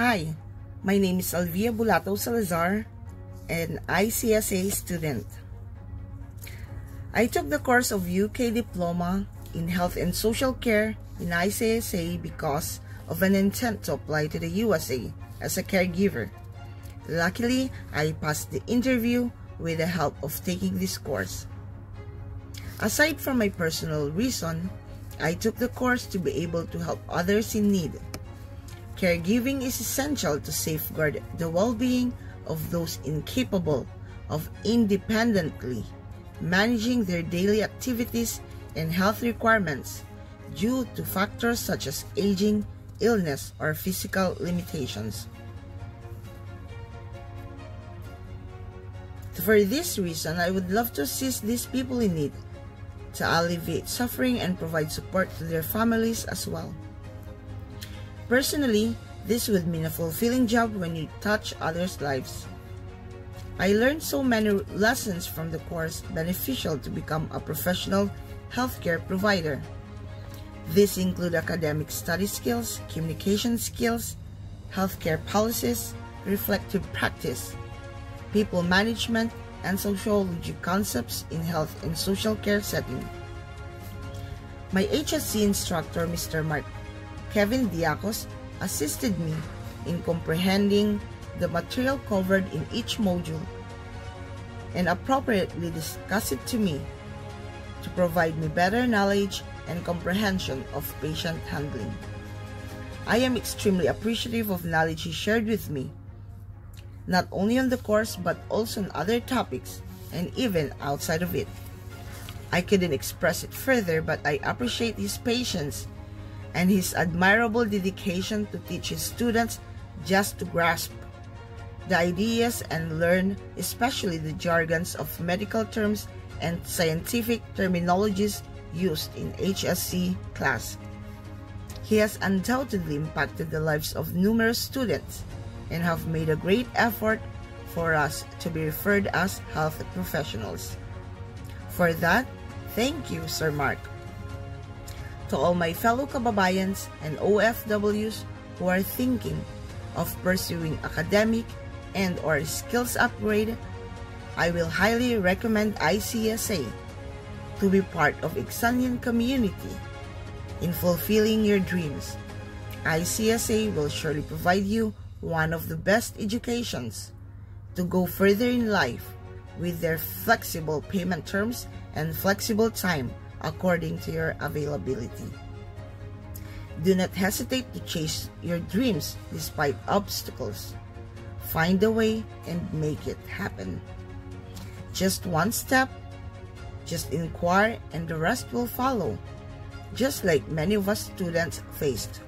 Hi, my name is Alvia Bulatao Salazar, an ICSA student. I took the course of UK Diploma in Health and Social Care in ICSA because of an intent to apply to the USA as a caregiver. Luckily, I passed the interview with the help of taking this course. Aside from my personal reason, I took the course to be able to help others in need. Caregiving is essential to safeguard the well-being of those incapable of independently managing their daily activities and health requirements due to factors such as aging, illness, or physical limitations. For this reason, I would love to assist these people in need to alleviate suffering and provide support to their families as well. Personally, this would mean a fulfilling job when you touch others' lives. I learned so many lessons from the course beneficial to become a professional healthcare provider. These include academic study skills, communication skills, healthcare policies, reflective practice, people management, and sociology concepts in health and social care setting. My HSC instructor, Mr. Mark Kevin Diakos, assisted me in comprehending the material covered in each module and appropriately discuss it to me to provide me better knowledge and comprehension of patient handling. I am extremely appreciative of knowledge he shared with me not only on the course but also on other topics and even outside of it. I couldn't express it further, but I appreciate his patience and his admirable dedication to teach his students just to grasp the ideas and learn especially the jargons of medical terms and scientific terminologies used in HSC class. He has undoubtedly impacted the lives of numerous students and have made a great effort for us to be referred as health professionals. For that, thank you, Sir Mark. To all my fellow kababayans and OFWs who are thinking of pursuing academic and or skills upgrade, I will highly recommend ICSA to be part of Exanian community in fulfilling your dreams. ICSA will surely provide you one of the best educations to go further in life with their flexible payment terms and flexible time according to your availability. Do not hesitate to chase your dreams despite obstacles. Find a way and make it happen. Just one step, just inquire and the rest will follow, just like many of us students faced.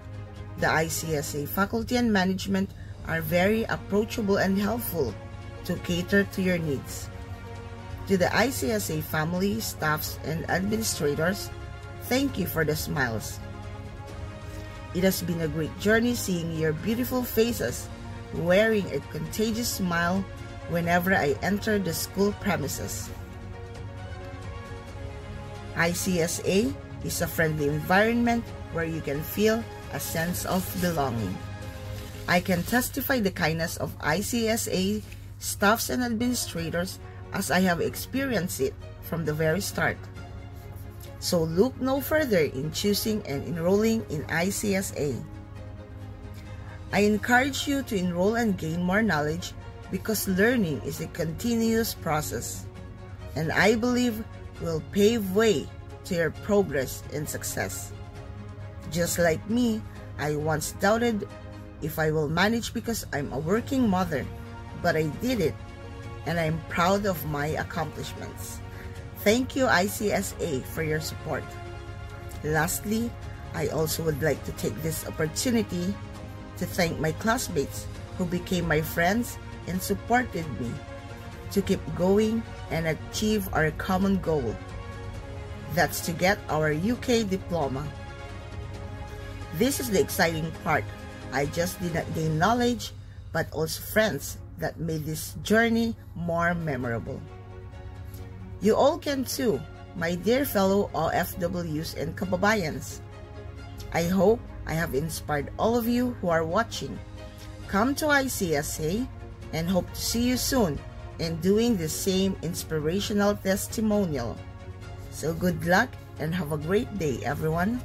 The ICSA faculty and management are very approachable and helpful to cater to your needs. To the ICSA family, staffs, and administrators, thank you for the smiles. It has been a great journey seeing your beautiful faces wearing a contagious smile whenever I enter the school premises. ICSA is a friendly environment where you can feel a sense of belonging. I can testify the kindness of ICSA staffs and administrators as I have experienced it from the very start. So look no further in choosing and enrolling in ICSA. I encourage you to enroll and gain more knowledge because learning is a continuous process and I believe will pave way to your progress and success. Just like me, I once doubted if I will manage because I'm a working mother, but I did it and I'm proud of my accomplishments. Thank you ICSA for your support. Lastly, I also would like to take this opportunity to thank my classmates who became my friends and supported me to keep going and achieve our common goal. That's to get our UK diploma. This is the exciting part I just did not gain knowledge, but also friends that made this journey more memorable. You all can too, my dear fellow OFWs and kababayans. I hope I have inspired all of you who are watching come to ICSA and hope to see you soon in doing the same inspirational testimonial. So good luck and have a great day, everyone.